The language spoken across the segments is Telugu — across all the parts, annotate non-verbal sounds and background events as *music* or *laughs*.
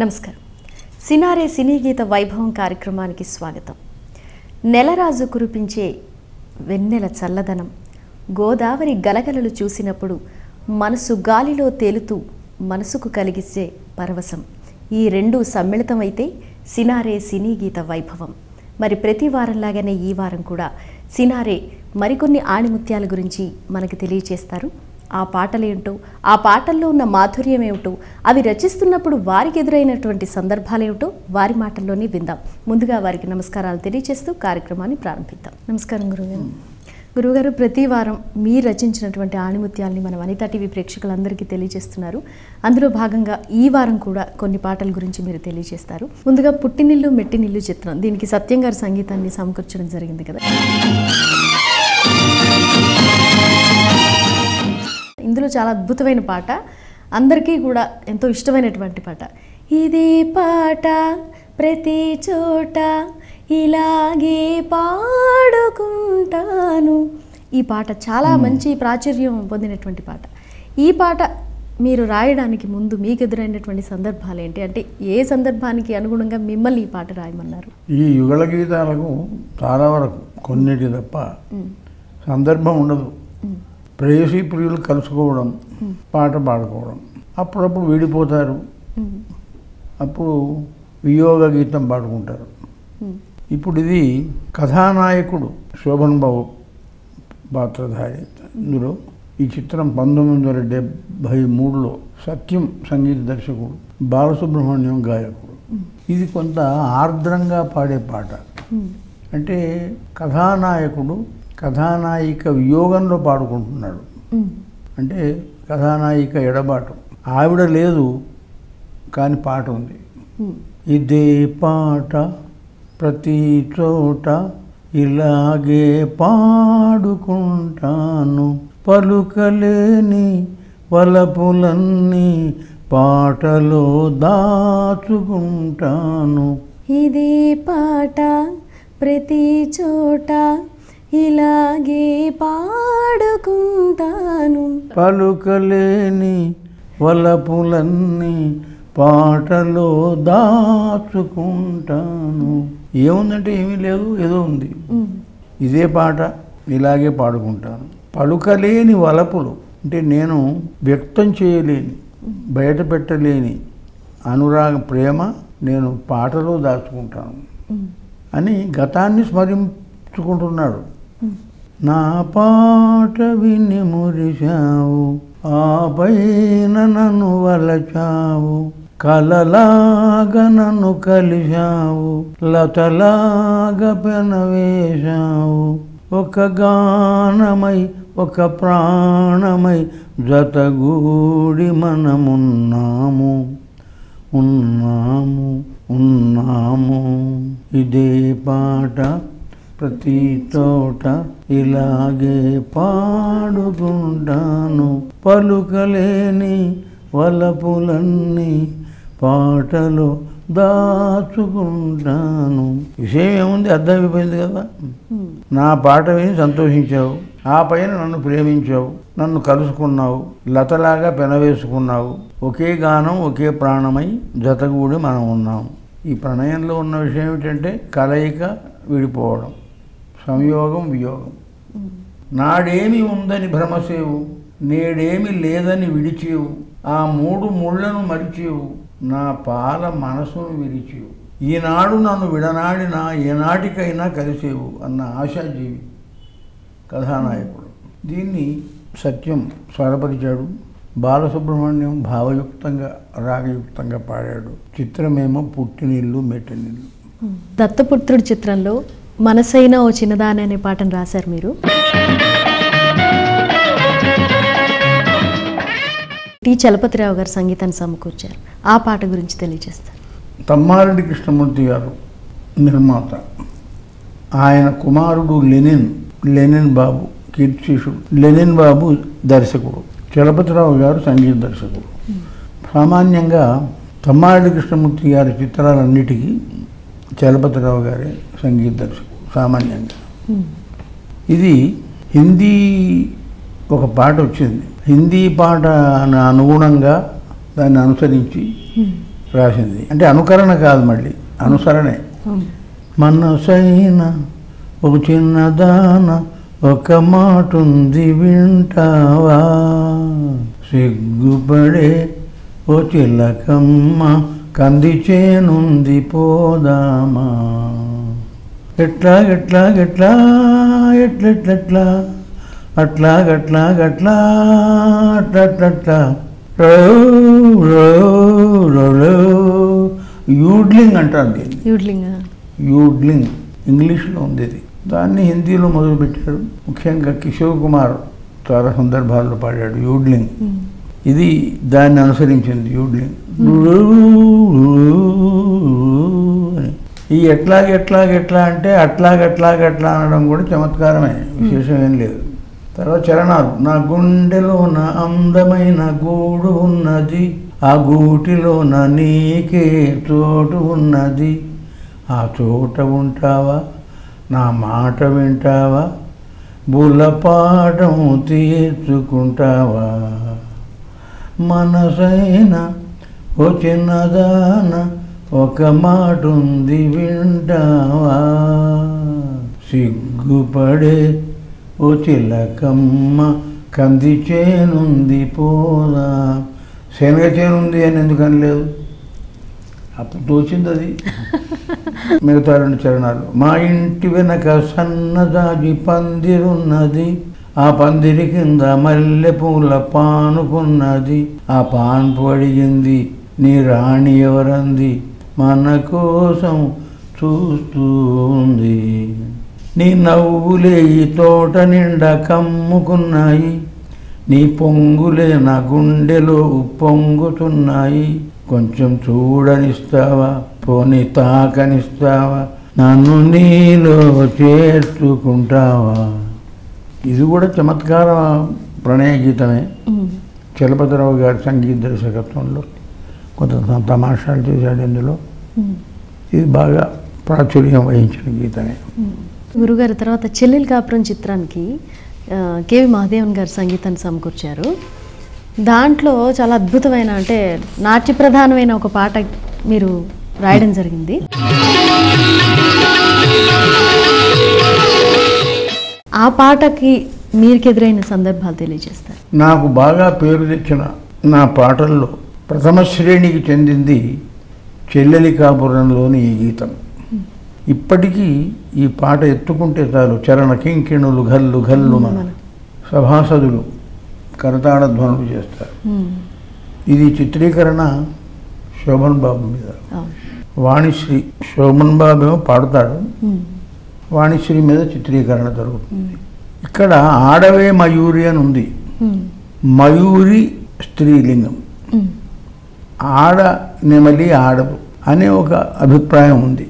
నమస్కారం. సినారే సినీ గీత వైభవం కార్యక్రమానికి స్వాగతం. నెలరాజు కురిపించే వెన్నెల చల్లదనం గోదావరి గలగలలు చూసినప్పుడు మనసు గాలిలో తేలుతూ మనసుకు కలిగించే పరవశం. ఈ రెండు సమ్మిళితమైతే సినారే సినీ గీత వైభవం. మరి ప్రతి వారంలాగానే ఈ వారం కూడా సినారే మరికొన్ని ఆణిముత్యాల గురించి మనకు తెలియచేస్తారు. ఆ పాటలేంటో? ఆ పాటల్లో ఉన్న మాధుర్యం ఏమిటో అవి రచిస్తున్నప్పుడు వారికి ఎదురైనటువంటి సందర్భాలేమిటో? వారి మాటల్లోనే విందాం. ముందుగా వారికి నమస్కారాలు తెలియజేస్తూ కార్యక్రమాన్ని ప్రారంభిద్దాం. నమస్కారం గురుగారు. గురుగారు ప్రతి వారం మీరు రచించినటువంటి ఆణిముత్యాల్ని మన వనితా టీవీ ప్రేక్షకులందరికీ తెలియజేస్తున్నారు. అందులో భాగంగా ఈ వారం కూడా కొన్ని పాటల గురించి మీరు తెలియజేస్తారు. ముందుగా పుట్టినిల్లు మెట్టినిల్లు చిత్రం. దీనికి సత్యం గారి సంగీతాన్ని సమకూర్చడం జరిగింది కదా. ఇందులో చాలా అద్భుతమైన పాట. అందరికీ కూడా ఎంతో ఇష్టమైనటువంటి పాట. ఇది పాట ప్రతి చోట ఇలాగే పాడుకుంటాను. ఈ పాట చాలా మంచి ప్రాచుర్యం పొందినటువంటి పాట. ఈ పాట మీరు రాయడానికి ముందు మీకు ఎదురైనటువంటి సందర్భాలు ఏంటి? అంటే ఏ సందర్భానికి అనుగుణంగా మిమ్మల్ని ఈ పాట రాయమన్నారు? ఈ యుగళ గీతాలకు చాలా వరకు కొన్నిటి తప్ప సందర్భం ఉండదు. ప్రేయసీ ప్రియులు కలుసుకోవడం పాట పాడుకోవడం. అప్పుడప్పుడు విడిపోతారు. అప్పుడు వియోగ గీతం పాడుకుంటారు. ఇప్పుడు ఇది కథానాయకుడు శోభన్ బాబు పాత్రధారి. ఇందులో ఈ చిత్రం పంతొమ్మిది వందల డెబ్భై మూడులో సత్యం సంగీత దర్శకుడు బాలసుబ్రహ్మణ్యం గాయకుడు. ఇది కొంత ఆర్ద్రంగా పాడే పాట. అంటే కథానాయకుడు కథానాయిక వియోగంలో పాడుకుంటున్నాడు. అంటే కథానాయిక ఎడబాటు. ఆవిడ లేదు కానీ పాట ఉంది. ఇదే పాట ప్రతి చోట ఇలాగే పాడుకుంటాను. పలుకలేని వలపులన్నీ పాటలో దాచుకుంటాను. ఇది పాట ప్రతి చోట ఇలాగే పాడుకుంటాను. పలుకలేని వలపులన్నీ పాటలో దాచుకుంటాను. ఏముందంటే ఏమీ లేదు ఏదో ఉంది. ఇదే పాట ఇలాగే పాడుకుంటాను. పలుకలేని వలపులు అంటే నేను వ్యక్తం చేయలేని బయట పెట్టలేని అనురాగ ప్రేమ నేను పాటలో దాచుకుంటాను అని గతాన్ని స్మరించుకుంటున్నాడు. నా పాట విని మురిశావు ఆపైన నన్ను వలచావు కలలాగా నన్ను కలిశావు లతలాగా పెనవేశావు ఒక గానమై ఒక ప్రాణమై జతగూడి మనమున్నాము ఉన్నాము ఉన్నాము. ఇదే పాట. ప్రతి చోట ఇలాగే పాడుకుంటాను. పలుకలేని వలపులన్నీ పాటలో దాచుకుంటాను. విషయం ఏముంది? అర్థమైపోయింది కదా? నా పాట విని సంతోషించావు. ఆ పైన నన్ను ప్రేమించావు. నన్ను కలుసుకున్నావు. లతలాగా పెనవేసుకున్నావు. ఒకే గానం ఒకే ప్రాణమై జతగూడి మనం ఉన్నాం. ఈ ప్రణయంలో ఉన్న విషయం ఏమిటంటే కలయిక విడిపోవడం. సంయోగం వియోగం. నాడేమి ఉందని భ్రమసేవు నేడేమి లేదని విడిచేవు ఆ మూడు ముళ్ళను మరిచేవు నా పాల మనసును విరిచేవు. ఈనాడు నన్ను విడనాడిన ఏనాటికైనా కలిసేవు అన్న ఆశాజీవి కథానాయకుడు. దీన్ని సత్యం స్వరపరిచాడు బాలసుబ్రహ్మణ్యం భావయుక్తంగా రాగయుక్తంగా పాడాడు. చిత్రమేమో పుట్టినిల్లు మెట్టినిల్లు. దత్తపుత్రుడి చిత్రంలో మనసైన ఓ చిన్నదాని అనే పాటను రాశారు మీరు. టి. చలపతిరావు గారు సంగీతాన్ని సమకూర్చారు. ఆ పాట గురించి తెలియజేస్తారు. తమ్మారెడ్డి కృష్ణమూర్తి గారు నిర్మాత. ఆయన కుమారుడు లెనిన్ లెనిన్ బాబు కీర్తిశేషుడు లెనిన్ బాబు దర్శకుడు చలపతిరావు గారు సంగీత దర్శకుడు. సామాన్యంగా తమ్మారెడ్డి కృష్ణమూర్తి గారి చిత్రాలన్నిటికీ చలపతిరావు గారే సంగీత దర్శకుడు. సామాన్యంగా ఇది హిందీ ఒక పాట వచ్చింది. హిందీ పాట అనుగుణంగా దాన్ని అనుసరించి రాసింది. అంటే అనుకరణ కాదు మళ్ళీ అనుసరణే. మనసైన ఒక చిన్నదాన ఒక మాటుంది వింటావా? సిగ్గుపడే ఓ చిలకమ్మ కంది చేనుంది పోదామా? ఎట్లా ఎట్లా ఎట్లా ఎట్లెట్లెట్లా అట్లా గట్లా గట్లా అట్లట్లట్లా. యూడ్లింగ్ అంటారు దీన్ని. యూడ్లింగ్ యూడ్లింగ్. ఇంగ్లీష్లో ఉంది ఇది. దాన్ని హిందీలో మొదలుపెట్టాడు. ముఖ్యంగా కిషోర్ కుమార్ చాలా సందర్భాల్లో పాడాడు యూడ్లింగ్. ఇది దాన్ని అనుసరించింది యూడ్లింగ్. ఈ ఎట్లాగ ఎట్లాగ ఎట్లా అంటే అట్లాగ అట్లాగ ఎట్లా అనడం కూడా చమత్కారమే. విశేషం ఏం లేదు. తర్వాత చరణాలు. నా గుండెలో నా అందమైన గూడు ఉన్నది. ఆ గూటిలో నా నీకే చోటు ఉన్నది. ఆ చోట ఉంటావా? నా మాట వింటావా? బుల్లపాఠం తీర్చుకుంటావా? మనసైన ఓ చిన్నదాన ఒక మాట ఉంది వింటావా? సిగ్గుపడే ఓ చిలకమ్మ కంది చేనుంది పోదా శనగ చేనుంది అని ఎందుకు అనలేదు? అప్పుడు తోచింది అది *laughs* మిగతా రెండు చరణాలు. మా ఇంటి వెనక సన్నజాజి పందిరున్నది. ఆ పందిరి కింద మల్లె పూల పానుకున్నది. ఆ పాన్పు అడిగింది నీ రాణి ఎవరంది? మన కోసం చూస్తూ ఉంది. నీ నవ్వులే ఈ తోట నిండా కమ్ముకున్నాయి. నీ పొంగులే నా గుండెలో ఉప్పొంగుతున్నాయి. కొంచెం చూడనిస్తావా? పోని తాకనిస్తావా? నన్ను నీలో చేర్చుకుంటావా? ఇది కూడా చమత్కార ప్రణయ గీతమే. చలపతిరావు గారి సంగీత దర్శకత్వంలో కొంత తమాషాలు చేశాడు ఇందులో. ఇది బాగా ప్రాచుర్యం వహించిన గీతమే. గురుగారు తర్వాత చెల్లెలు కాపురం చిత్రానికి కేవి మహాదేవన్ గారు సంగీతాన్ని సమకూర్చారు. దాంట్లో చాలా అద్భుతమైన అంటే నాట్య ప్రధానమైన ఒక పాట మీరు రాయడం జరిగింది. ఆ పాటకి మీకు ఎదురైన సందర్భాలు తెలియజేస్తారు. నాకు బాగా పేరు తెచ్చిన నా పాటల్లో ప్రథమ శ్రేణికి చెందింది చెల్లెలి కాపురంలోని ఈ గీతం ఇప్పటికీ ఈ పాట ఎత్తుకుంటే చాలు చరణ కింకిణులు గల్లు గల్లు మన. సభాసదులు కరతాళ ధ్వనులు చేస్తారు. ఇది చిత్రీకరణ శోభన్ బాబు మీద. వాణిశ్రీ శోభన్ బాబు ఏమో పాడుతాడు. వాణిశ్రీ మీద చిత్రీకరణ జరుగుతుంది ఇక్కడ ఆడవే మయూరి అని ఉంది. మయూరి స్త్రీలింగం. ఆడ నెమలి ఆడదు అనే ఒక అభిప్రాయం ఉంది.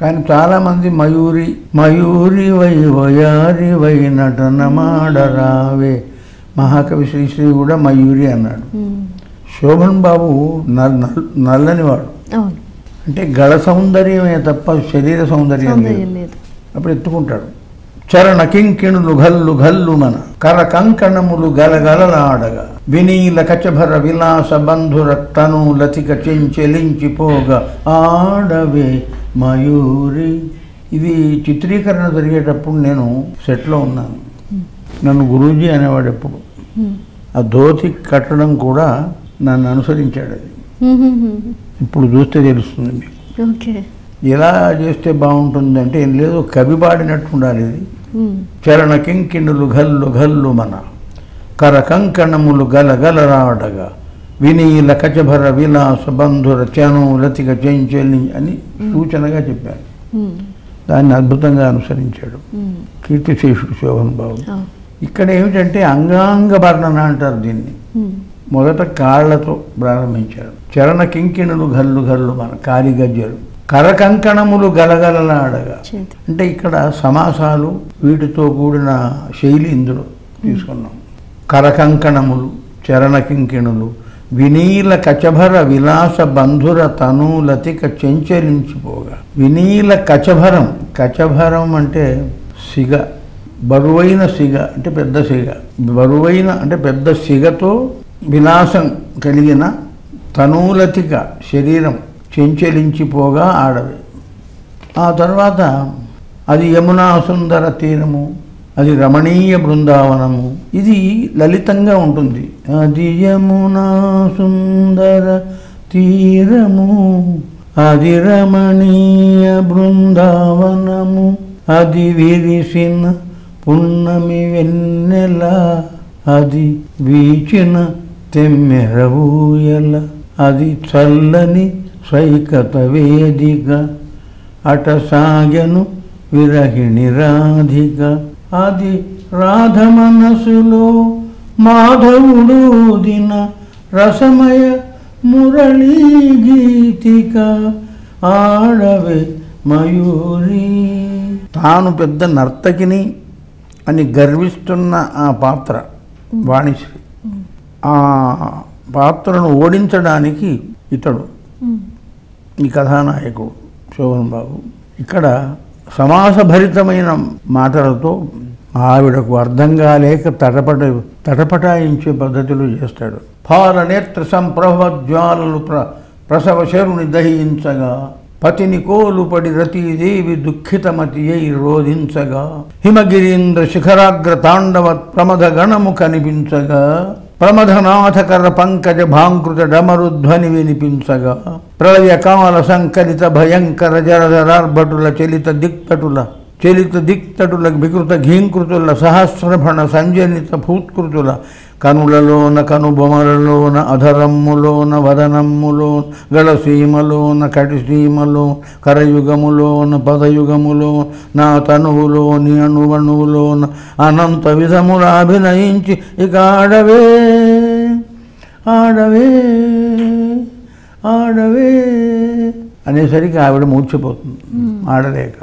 కానీ చాలామంది మయూరి మయూరి వై వయారి వై నటనమాడరావే మహాకవి శ్రీశ్రీ కూడా మయూరి అన్నాడు. శోభన్ బాబు నల్ నల్- నల్లనివాడు. అంటే గళ సౌందర్యమే తప్ప శరీర సౌందర్యం లేదు. అప్పుడు ఎత్తుకుంటాడు. చరణ కింకిణులు గల్లు గల్లు మన. కర కంకణములు గలగలలాడగా. వినీల కచభర విలాస బంధుర తను లతిక చెంచెలించిపోగా ఆడవే మయూరి. ఇది చిత్రీకరణ జరిగేటప్పుడు నేను సెట్లో ఉన్నాను. నన్ను గురూజీ అనేవాడు ఎప్పుడు. ఆ ధోతి కట్టడం కూడా నన్ను అనుసరించాడు అది. ఇప్పుడు చూస్తే తెలుస్తుంది మీకు. ఎలా చేస్తే బాగుంటుంది అంటే ఏం లేదు కవి పాడినట్టు ఉండాలి ఇది. చరణ కింకిణులు గల్లు గల్లు మన కర కంకణములు గల గల రాడగా వినీల కచభర విలాస బంధుర చను లతిక చెంచెలి అని సూచనగా చెప్పాను. దాన్ని అద్భుతంగా అనుసరించాడు. కీర్తిశేషుడు శోభన్ బాబు. ఇక్కడ ఏమిటంటే అంగాంగ వర్ణన అంటారు దీన్ని. మొదట కాళ్ళతో ప్రారంభించాడు చరణ కింకిణులు గల్లు గల్లు మన కాలి గజ్జలు కరకంకణములు గలగలలాడగా. అంటే ఇక్కడ సమాసాలు వీటితో కూడిన శైలి ఇందులో తీసుకున్నాం. కరకంకణములు చరణ కింకిణులు వినీల కచభర విలాస బంధుర తనూలతిక చెంచరించిపోగా వినీల కచభరం కచభరం అంటే సిగ బరువైన సిగ అంటే పెద్ద సిగ. బరువైన అంటే పెద్ద సిగతో విలాసం కలిగిన తనూలతిక శరీరం చెంచలించిపోగా ఆడవి. ఆ తర్వాత అది యమునా సుందర తీరము అది రమణీయ బృందావనము. ఇది లలితంగా ఉంటుంది. అది యమునా సుందర తీరము అది రమణీయ బృందావనము. అది విరిసిన పున్నమి వెన్నెల అది వీచిన తెమ్మెరవూయల అది చల్లని సైకత వేదిక అట సాగెను విరహిణి రాధిక. అది రాధ మనసులో మాధవుడు దిన రసమయ మురళీ గీతిక. ఆడవే మయూరి. తాను పెద్ద నర్తకిని అని గర్విస్తున్న ఆ పాత్ర వాణిశ్రీ. ఆ పాత్రను ఓడించడానికి ఇతడు. ఈ కథానాయకుడు శోభన్ బాబు ఇక్కడ సమాసభరితమైన మాటలతో ఆవిడకు అర్థం కాలేక తటపట తటపటాయించే పద్ధతిలో చేస్తాడు. ఫాల నేత్ర సంప్రభజ్వాలలు ప్ర ప్రసవ శరుని దహించగా పతిని కోలుపడి రతీదేవి దుఃఖితమతి అయి రోధించగా హిమగిరీంద్ర శిఖరాగ్ర తాండవ ప్రమద గణము కనిపించగా ప్రమథనాథకర పంకజ భాంకృత డమరుధ్వని వినిపించగా ప్రళయ కాల సంకలిత భయంకర జరధరార్భటుల చలిత దిక్తటుల చలిత దిక్తటుల వికృత ఘీంకృతుల సహస్రభణ సంజనిత భూత్కృతుల కనులలోన కనుబొమలలోన అధరమ్ములోన వదనమ్ములో గళసీమలోన కటిసీమలో కరయుగములోన పదయుగములో నా తనువులోని అణువణువులోన అనంత విధముల అభినయించి ఇక ఆడవే ఆడవే ఆడవే అనేసరికి ఆవిడ మూర్చిపోతుంది. ఆడలేక.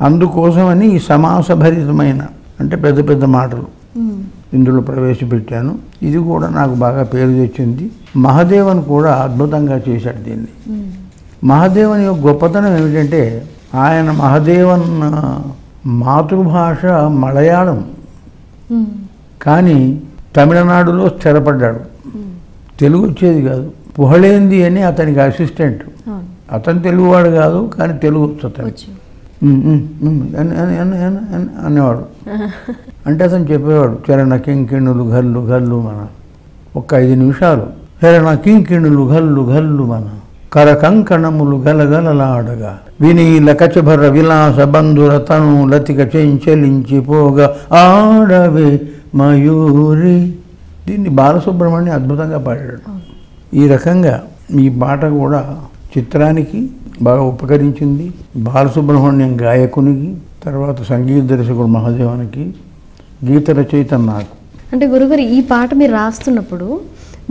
అందుకోసమని ఈ సమాసభరితమైన అంటే పెద్ద పెద్ద మాటలు. ఇందులో ప్రవేశపెట్టాను. ఇది కూడా నాకు బాగా పేరు తెచ్చింది. మహాదేవన్ కూడా అద్భుతంగా చేశాడు దీన్ని. మహాదేవన్ యొక్క గొప్పతనం ఏమిటంటే ఆయన మహాదేవన్ మాతృభాష మలయాళం. కానీ తమిళనాడులో స్థిరపడ్డాడు. తెలుగు వచ్చేది కాదు. పుహళేంది అని అతనికి అసిస్టెంట్ అతను తెలుగువాడు కాదు కానీ తెలుగు వచ్చు అని అనేవాడు. *laughs* అంటే అతను చెప్పేవాడు చరణ కింకిణులు గల్లు గల్లు మన. ఒక్క ఐదు నిమిషాలు. చరణ కింకిణులు గల్లు గల్లు మన. కర కంకణములు గలగలలాడగా. వినీల కచభర విలాస బంధుర తను లతిక చెంచలించిపోగా ఆడవే మయూరి. దీన్ని బాలసుబ్రహ్మణ్యం అద్భుతంగా పాడాడు. ఈ రకంగా ఈ పాట కూడా చిత్రానికి బాగా ఉపకరించింది. బాలసుబ్రహ్మణ్యం గాయకునికి తర్వాత సంగీత దర్శకుడు మహాదేవానికి గీత రచయిత నాకు అంటే గురుగారు ఈ పాట మీరు రాస్తున్నప్పుడు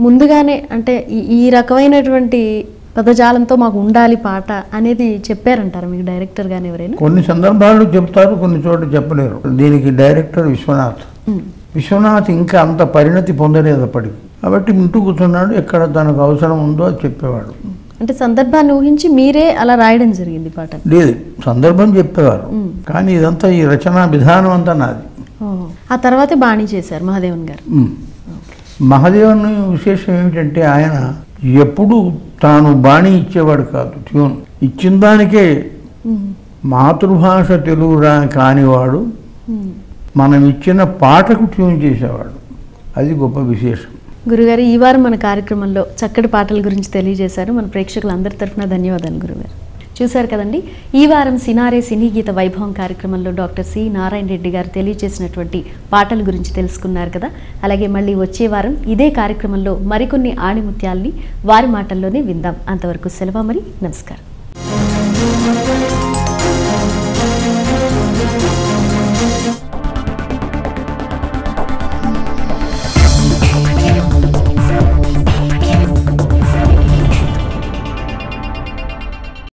ముందుగానే అంటే ఈ- రకమైనటువంటి పదజాలంతో మాకు ఉండాలి పాట అనేది చెప్పారంటారు మీకు డైరెక్టర్ గాని ఎవరైనా? కొన్ని సందర్భాల్లో చెప్తారు కొన్ని చోట్ల చెప్పలేరు. దీనికి డైరెక్టర్ విశ్వనాథ్. విశ్వనాథ్ ఇంకా అంత పరిణతి పొందలేదు అప్పటికి. కాబట్టి ఇంటూ కూర్చున్నాడు ఎక్కడ తనకు అవసరం ఉందో అది చెప్పేవాడు. అంటే సందర్భాన్ని ఊహించి మీరే అలా రాయడం జరిగింది పాట. లేదు సందర్భం చెప్పేవారు. కానీ ఇదంతా ఈ రచనా విధానం అంతా నాది. ఆ తర్వాతే బాణీ చేశారు మహాదేవన్ గారు. మహాదేవన్ విశేషం ఏమిటంటే ఆయన ఎప్పుడు తాను బాణి ఇచ్చేవాడు కాదు ట్యూన్. ఇచ్చిన దానికే. మాతృభాష తెలుగు రా కానివాడు. మనం ఇచ్చిన పాటకు ట్యూన్ చేసేవాడు. అది గొప్ప విశేషం. గురుగారు ఈ వారం మన కార్యక్రమంలో చక్కటి పాటల గురించి తెలియజేశారు. మన ప్రేక్షకులందరి తరఫున ధన్యవాదాలు గురుగారు. చూశారు కదండి. ఈ వారం సినారే సినీ గీత వైభవం కార్యక్రమంలో డాక్టర్ సి నారాయణ రెడ్డి గారు తెలియజేసినటువంటి పాటల గురించి తెలుసుకున్నారు కదా. అలాగే మళ్ళీ వచ్చే వారం ఇదే కార్యక్రమంలో మరికొన్ని ఆణిముత్యాల్ని వారి మాటల్లోనే విందాం. అంతవరకు సెలవు మరి నమస్కారం.